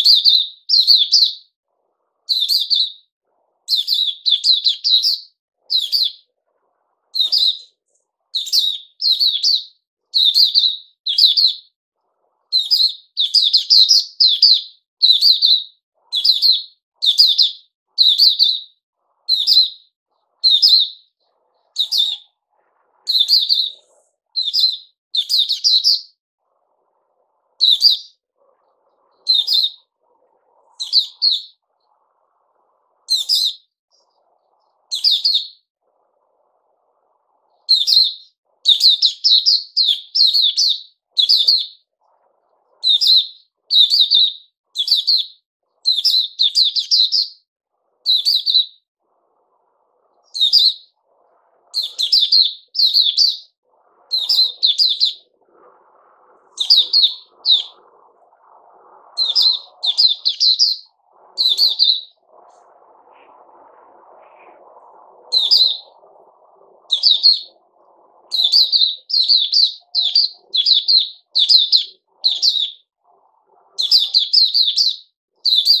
you you you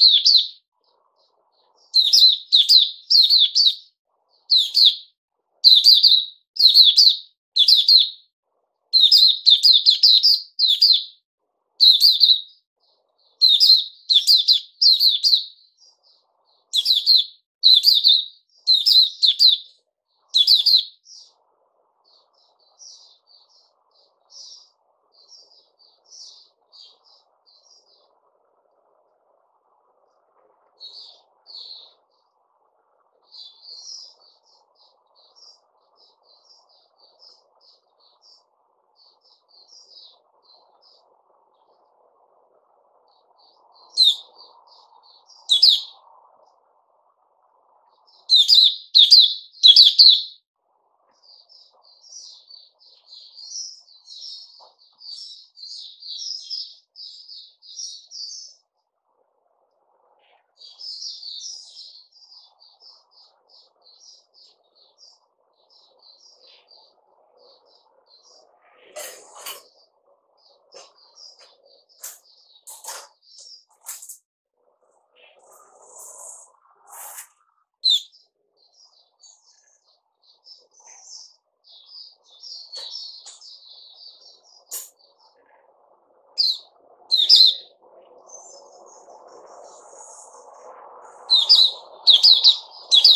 you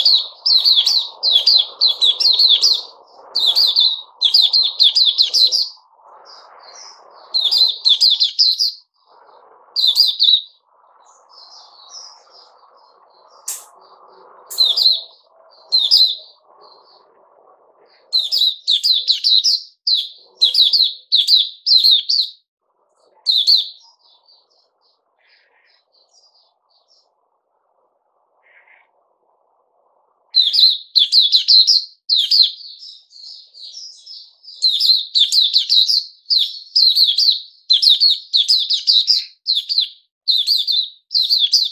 Thank you. Thank you.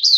You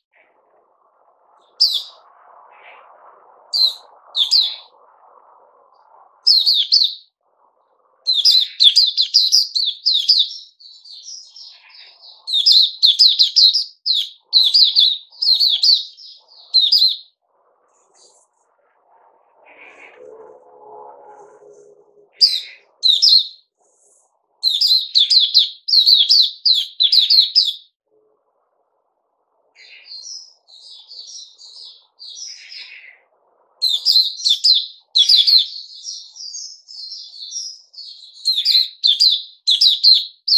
Thank you.